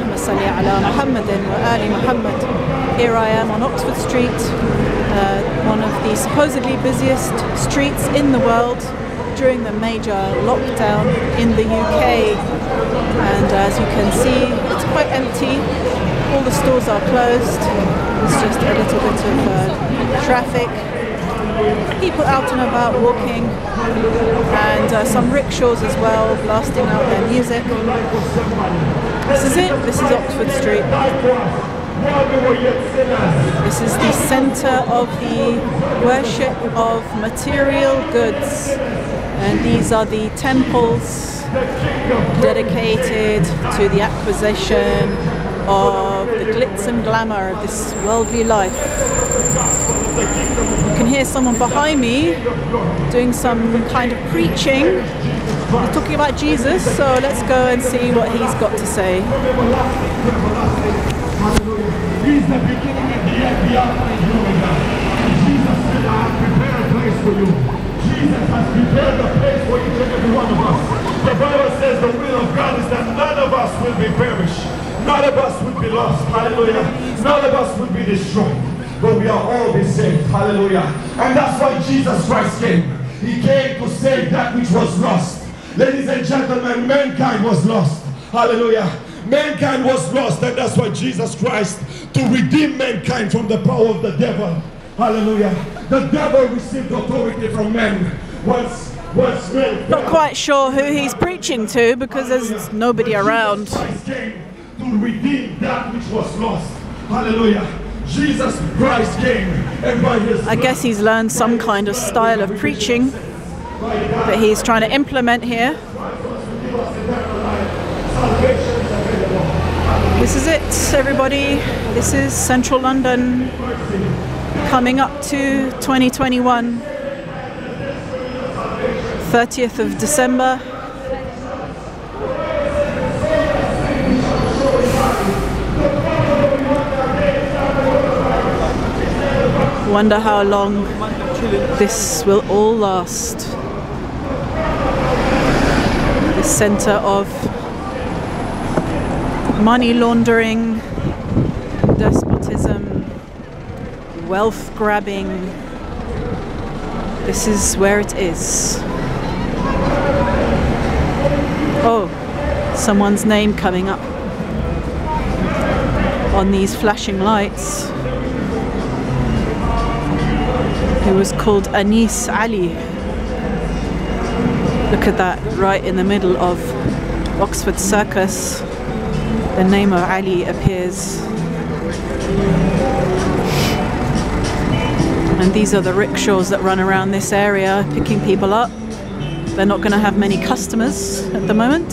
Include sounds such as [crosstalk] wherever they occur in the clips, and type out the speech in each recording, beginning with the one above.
Allahumma salli. Here I am on Oxford Street, uh, one of the supposedly busiest streets in the world during the major lockdown in the UK. And as you can see, it's quite empty. All the stores are closed. It's just a little bit of uh, traffic. People out and about walking and uh, some rickshaws as well, blasting out their music. This is it. This is Oxford Street. This is the centre of the worship of material goods, and these are the temples dedicated to the acquisition of the glitz and glamour of this worldly life. You can hear someone behind me doing some kind of preaching. He's talking about Jesus, so let's go and see what he's got to say. He's the beginning and the end, the Alpha and Omega. Jesus said, I have prepared a place for you. Jesus has prepared a place for each and every one of us. The Bible says the will of God is that none of us will be perished. None of us will be lost. Hallelujah. None of us will be destroyed. But we are all be saved. Hallelujah. And that's why Jesus Christ came. He came to save that which was lost. Ladies and gentlemen, mankind was lost. Hallelujah. Mankind was lost, and that's why Jesus Christ, to redeem mankind from the power of the devil. Hallelujah. The devil received authority from men. Once, once men. Not quite sure who he's preaching to because there's nobody around. Jesus Christ came to redeem that which was lost. Hallelujah. Jesus Christ came, and by his I guess he's learned some kind of style of preaching that he's trying to implement here. This is it, everybody. This is central London coming up to 2021, 30th of December. Wonder how long this will all last. The centre of money laundering, despotism, wealth grabbing. This is where it is. Oh, someone's name coming up on these flashing lights. He was called Anis Ali. Look at that, right in the middle of Oxford Circus the name of Ali appears. And these are the rickshaws that run around this area picking people up. They're not going to have many customers at the moment.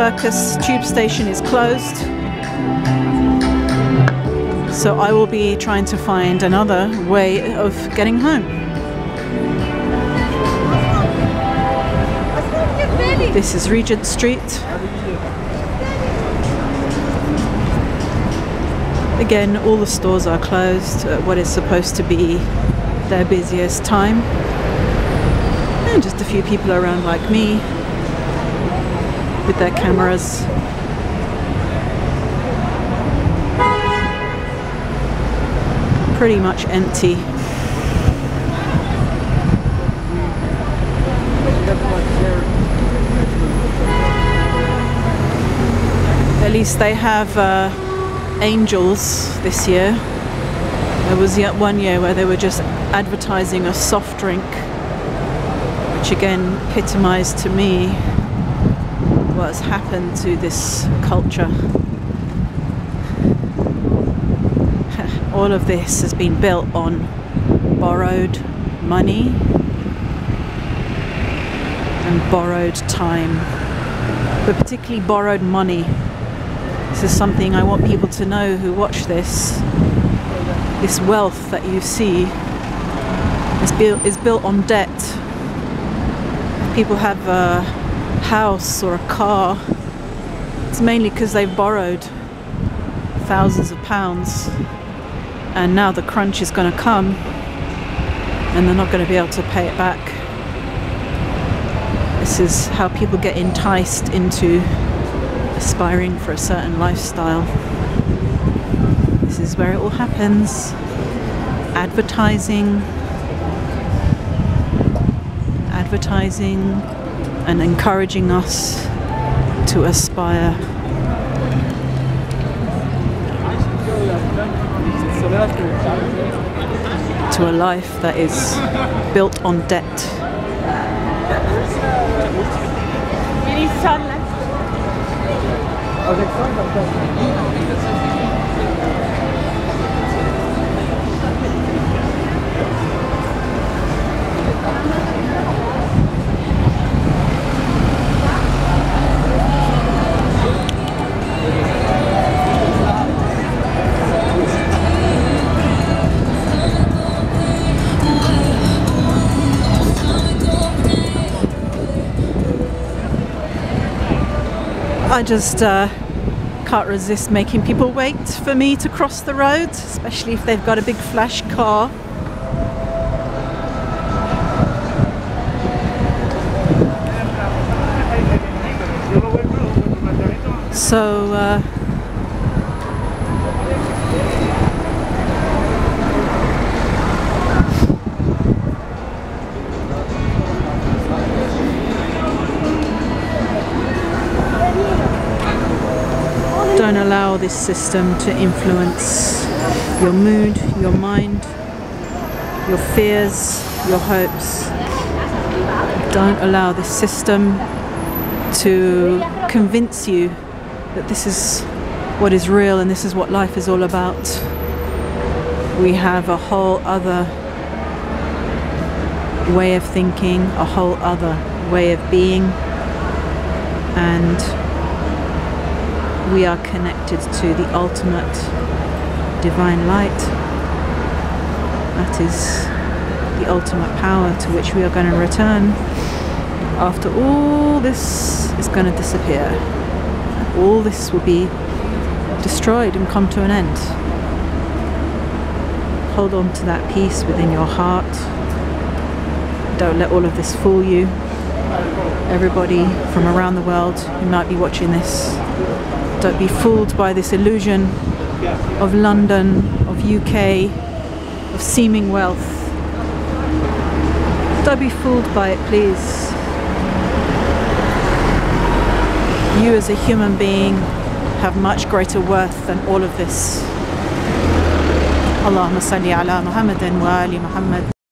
Circus tube station is closed. So I will be trying to find another way of getting home. This is Regent Street. Again, all the stores are closed at what is supposed to be their busiest time. And just a few people around like me with their cameras. Pretty much empty. At least they have uh, angels this year. There was yet one year where they were just advertising a soft drink, which again epitomized to me what has happened to this culture. [laughs] All of this has been built on borrowed money and borrowed time, but particularly borrowed money. This is something I want people to know who watch this. This wealth that you see is built, is built on debt. People have a house or a car, it's mainly because they've borrowed thousands of pounds and now the crunch is going to come and they're not going to be able to pay it back. This is how people get enticed into aspiring for a certain lifestyle. This is where it all happens. Advertising, advertising, and encouraging us to aspire. To a life that is built on debt. I just uh, can't resist making people wait for me to cross the road, especially if they've got a big flash car. So, uh, allow this system to influence your mood, your mind, your fears, your hopes. Don't allow this system to convince you that this is what is real and this is what life is all about. We have a whole other way of thinking, a whole other way of being, and we are connected to the ultimate divine light. That is the ultimate power to which we are going to return after all this is going to disappear. All this will be destroyed and come to an end. Hold on to that peace within your heart. Don't let all of this fool you. Everybody from around the world who might be watching this, don't be fooled by this illusion of London, of UK, of seeming wealth. Don't be fooled by it, please. You as a human being have much greater worth than all of this. Allahumma salli ala Muhammadin wa ali Muhammad.